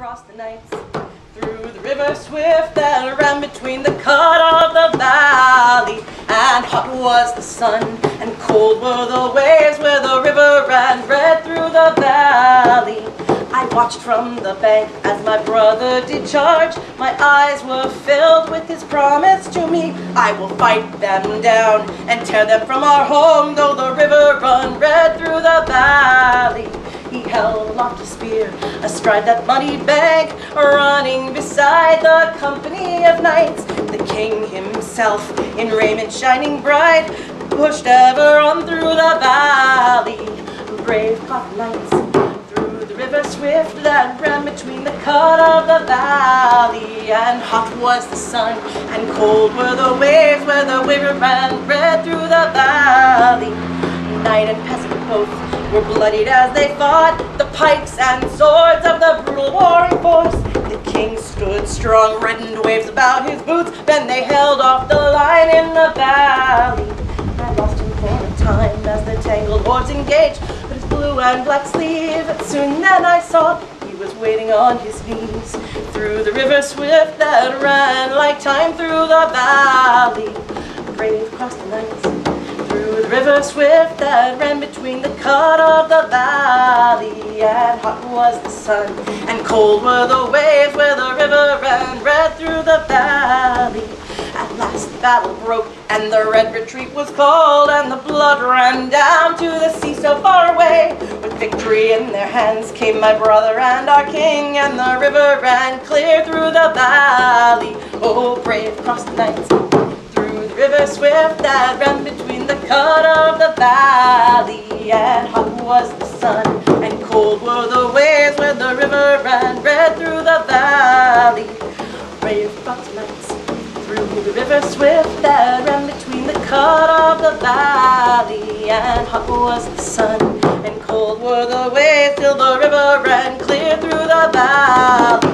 crossed the knights through the river swift that ran between the cut of the valley. And hot was the sun, and cold were the waves where the river ran red through the valley. I watched from the bank as my brother did charge. My eyes were filled with his promise to me. I will fight them down and tear them from our home, though the river run red through the valley. He held aloft a spear that muddy bag, running beside the company of knights. The king himself, in raiment shining bright, pushed ever on through the valley. Brave caught knights through the river swift that ran between the cut of the valley. And hot was the sun, and cold were the waves where the river ran red through the valley. Knight and peasant both were bloodied as they fought, the pikes and swords of the brutal warring force. The king stood strong, reddened waves about his boots, then they held off the line in the valley. I lost him for a time as the tangled hordes engaged, but his blue and black sleeve, soon then I saw he was waiting on his knees through the river swift that ran like time through the valley. Brave crossed the the river swift that ran between the cut of the valley. And hot was the sun, and cold were the waves where the river ran red through the valley. At last the battle broke, and the red retreat was called, and the blood ran down to the sea so far away. With victory in their hands came my brother and our king, and the river ran clear through the valley. Oh, brave crossed the knights through the river swift that ran between the cut of the valley. And hot was the sun, and cold were the waves where the river ran red through the valley. Brave knights through the river swift that ran between the cut of the valley. And hot was the sun, and cold were the waves till the river ran clear through the valley.